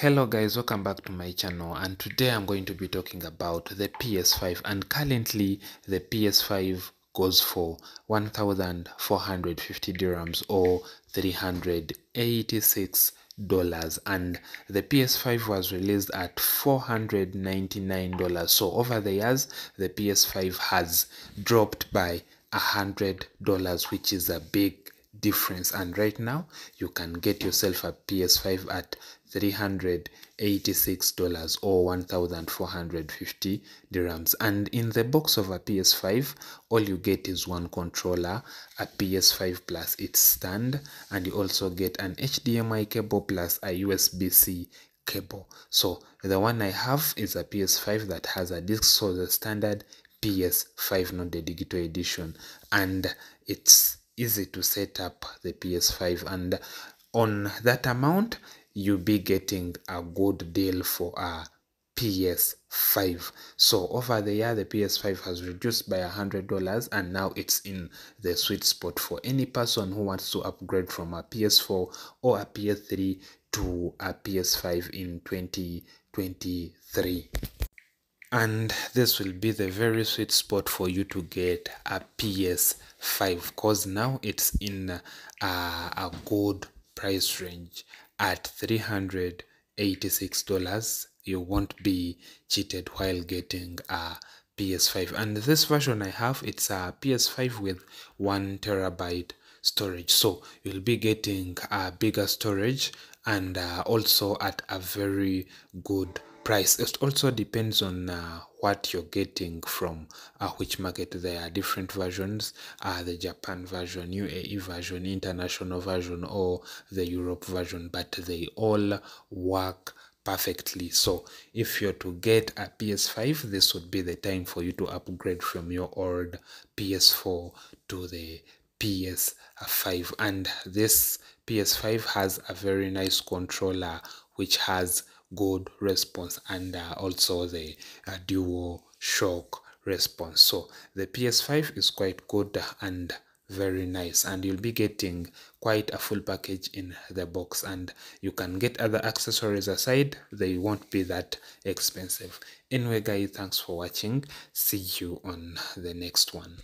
hello guys welcome back to my channel and today i'm going to be talking about the ps5 and currently the ps5 goes for 1450 dirhams or 386 dollars and the ps5 was released at 499 dollars. So over the years the ps5 has dropped by a hundred dollars which is a big difference. And right now you can get yourself a ps5 at 386 dollars or 1450 dirhams. And in the box of a ps5 all you get is one controller a ps5 plus its stand and you also get an hdmi cable plus a usb-c cable. So the one i have is a ps5 that has a disc so the standard ps5 not the digital edition. And it's easy to set up the PS5 and on that amount you'll be getting a good deal for a PS5. So over the year, the PS5 has reduced by a hundred dollars, and now it's in the sweet spot for any person who wants to upgrade from a PS4 or a PS3 to a PS5 in 2023 and this will be the very sweet spot for you to get a ps5 because now it's in a, a good price range at 386 dollars you won't be cheated while getting a ps5 and this version i have it's a ps5 with one terabyte storage. So you'll be getting a bigger storage and uh, also at a very good price. It also depends on uh, what you're getting from uh, which market. There are different versions. Uh, the japan version uae version international version or the europe version but they all work perfectly. So if you're to get a ps5 this would be the time for you to upgrade from your old ps4 to the ps5 and this ps5 has a very nice controller which has good response and uh, also the uh, dual shock response. So the ps5 is quite good and very nice and you'll be getting quite a full package in the box and you can get other accessories aside. They won't be that expensive. Anyway guys thanks for watching. See you on the next one